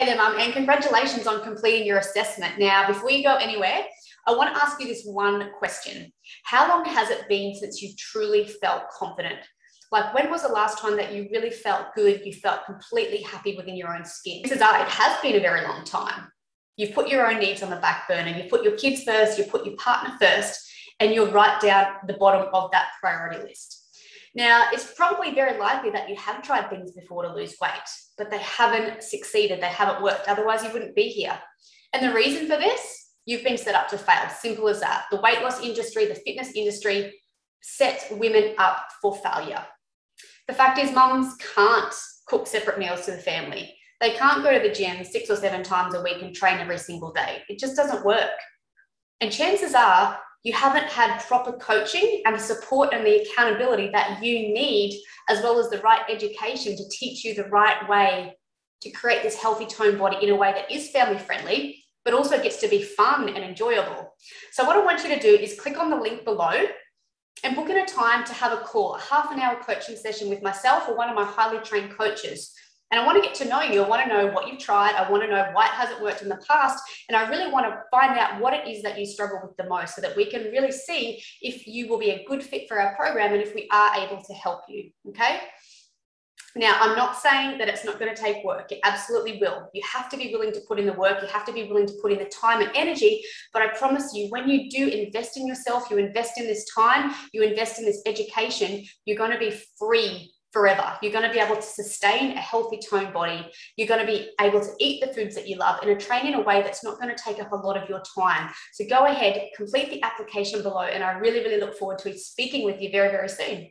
Hey there, Mum, and congratulations on completing your assessment. Now, before you go anywhere, I want to ask you this one question. How long has it been since you truly felt confident? Like, when was the last time that you really felt good? You felt completely happy within your own skin? This is, uh, it has been a very long time. You've put your own needs on the back burner. You put your kids first, you put your partner first, and you're right down the bottom of that priority list. Now, it's probably very likely that you have tried things before to lose weight, but they haven't succeeded, they haven't worked. Otherwise, you wouldn't be here. And the reason for this, you've been set up to fail. Simple as that. The weight loss industry, the fitness industry sets women up for failure. The fact is, mums can't cook separate meals to the family. They can't go to the gym six or seven times a week and train every single day. It just doesn't work. And chances are you haven't had proper coaching and the support and the accountability that you need, as well as the right education to teach you the right way to create this healthy tone body in a way that is family friendly, but also gets to be fun and enjoyable. So, what I want you to do is click on the link below and book in a time to have a call, a half an hour coaching session with myself or one of my highly trained coaches. And I want to get to know you. I want to know what you've tried. I want to know why it hasn't worked in the past. And I really want to find out what it is that you struggle with the most so that we can really see if you will be a good fit for our program and if we are able to help you. Okay. Now, I'm not saying that it's not going to take work. It absolutely will. You have to be willing to put in the work. You have to be willing to put in the time and energy. But I promise you, when you do invest in yourself, you invest in this time, you invest in this education, you're going to be free forever. You're going to be able to sustain a healthy tone body. You're going to be able to eat the foods that you love and train in a way that's not going to take up a lot of your time. So go ahead, complete the application below. And I really, really look forward to speaking with you very, very soon.